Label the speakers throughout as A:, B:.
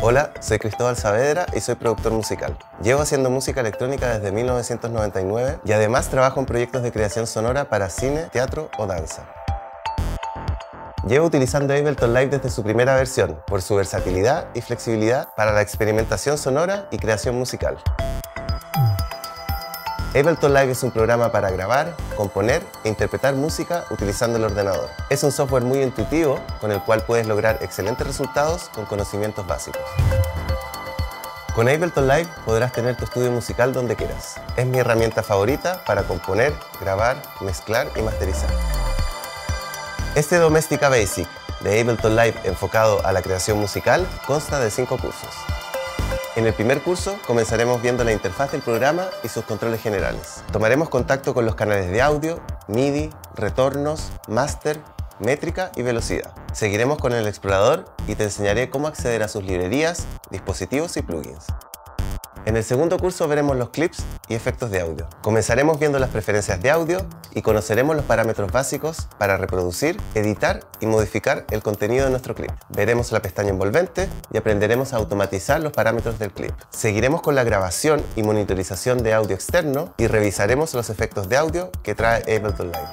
A: Hola, soy Cristóbal Saavedra y soy productor musical. Llevo haciendo música electrónica desde 1999 y además trabajo en proyectos de creación sonora para cine, teatro o danza. Llevo utilizando Ableton Live desde su primera versión, por su versatilidad y flexibilidad para la experimentación sonora y creación musical. Ableton Live es un programa para grabar, componer e interpretar música utilizando el ordenador. Es un software muy intuitivo con el cual puedes lograr excelentes resultados con conocimientos básicos. Con Ableton Live podrás tener tu estudio musical donde quieras. Es mi herramienta favorita para componer, grabar, mezclar y masterizar. Este Domestica Basic de Ableton Live enfocado a la creación musical consta de cinco cursos. En el primer curso comenzaremos viendo la interfaz del programa y sus controles generales. Tomaremos contacto con los canales de audio, MIDI, retornos, master, métrica y velocidad. Seguiremos con el explorador y te enseñaré cómo acceder a sus librerías, dispositivos y plugins. En el segundo curso veremos los clips y efectos de audio. Comenzaremos viendo las preferencias de audio y conoceremos los parámetros básicos para reproducir, editar y modificar el contenido de nuestro clip. Veremos la pestaña envolvente y aprenderemos a automatizar los parámetros del clip. Seguiremos con la grabación y monitorización de audio externo y revisaremos los efectos de audio que trae Ableton Live.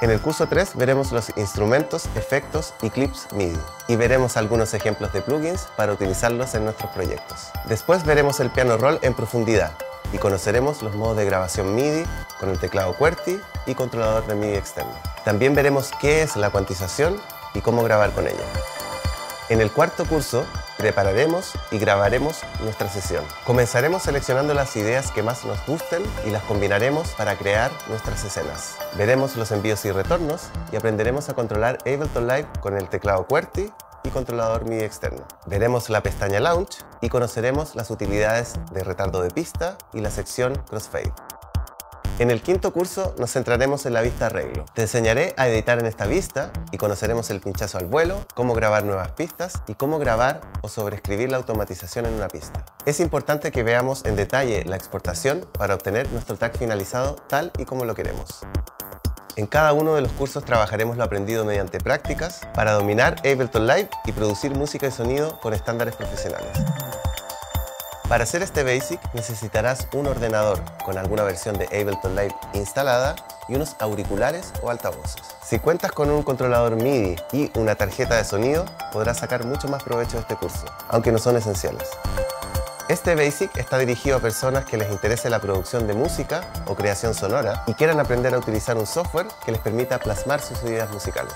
A: En el curso 3 veremos los instrumentos, efectos y clips MIDI y veremos algunos ejemplos de plugins para utilizarlos en nuestros proyectos. Después veremos el piano roll en profundidad y conoceremos los modos de grabación MIDI con el teclado QWERTY y controlador de MIDI externo. También veremos qué es la cuantización y cómo grabar con ella. En el cuarto curso prepararemos y grabaremos nuestra sesión. Comenzaremos seleccionando las ideas que más nos gusten y las combinaremos para crear nuestras escenas. Veremos los envíos y retornos y aprenderemos a controlar Ableton Live con el teclado QWERTY y controlador MIDI externo. Veremos la pestaña Launch y conoceremos las utilidades de retardo de pista y la sección Crossfade. En el quinto curso nos centraremos en la vista arreglo. Te enseñaré a editar en esta vista y conoceremos el pinchazo al vuelo, cómo grabar nuevas pistas y cómo grabar o sobreescribir la automatización en una pista. Es importante que veamos en detalle la exportación para obtener nuestro track finalizado tal y como lo queremos. En cada uno de los cursos trabajaremos lo aprendido mediante prácticas para dominar Ableton Live y producir música y sonido con estándares profesionales. Para hacer este Basic necesitarás un ordenador con alguna versión de Ableton Live instalada y unos auriculares o altavoces. Si cuentas con un controlador MIDI y una tarjeta de sonido, podrás sacar mucho más provecho de este curso, aunque no son esenciales. Este Basic está dirigido a personas que les interese la producción de música o creación sonora y quieran aprender a utilizar un software que les permita plasmar sus ideas musicales.